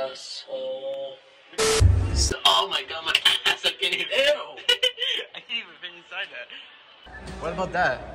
asshole. Oh my god, my ass, I can't even. Ew! I can't even fit inside that. What about that?